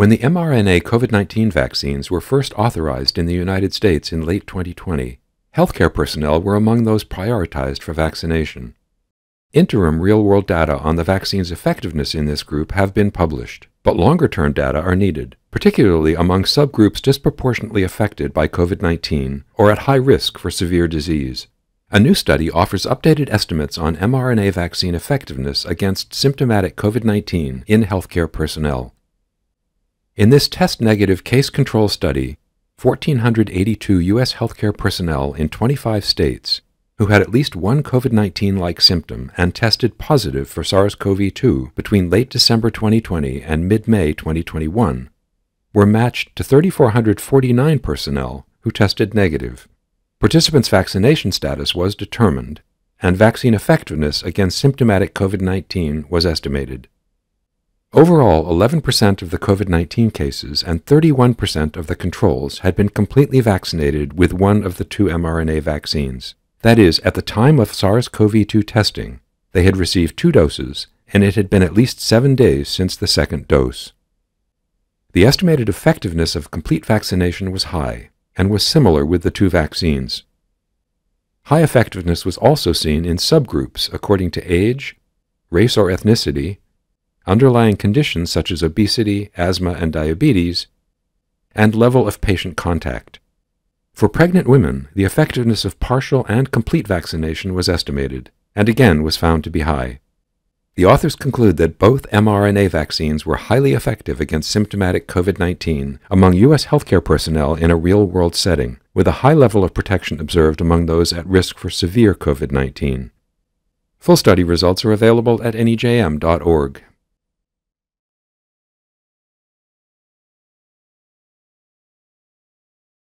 When the mRNA COVID 19 vaccines were first authorized in the United States in late 2020, healthcare personnel were among those prioritized for vaccination. Interim real world data on the vaccine's effectiveness in this group have been published, but longer term data are needed, particularly among subgroups disproportionately affected by COVID 19 or at high risk for severe disease. A new study offers updated estimates on mRNA vaccine effectiveness against symptomatic COVID 19 in healthcare personnel. In this test negative case control study, 1,482 U.S. healthcare personnel in 25 states who had at least one COVID 19 like symptom and tested positive for SARS CoV 2 between late December 2020 and mid May 2021 were matched to 3,449 personnel who tested negative. Participants' vaccination status was determined, and vaccine effectiveness against symptomatic COVID 19 was estimated. Overall, 11% of the COVID 19 cases and 31% of the controls had been completely vaccinated with one of the two mRNA vaccines. That is, at the time of SARS CoV 2 testing, they had received two doses, and it had been at least seven days since the second dose. The estimated effectiveness of complete vaccination was high, and was similar with the two vaccines. High effectiveness was also seen in subgroups according to age, race or ethnicity, underlying conditions such as obesity, asthma, and diabetes, and level of patient contact. For pregnant women, the effectiveness of partial and complete vaccination was estimated, and again was found to be high. The authors conclude that both mRNA vaccines were highly effective against symptomatic COVID 19 among U.S. healthcare personnel in a real world setting, with a high level of protection observed among those at risk for severe COVID 19. Full study results are available at nejm.org.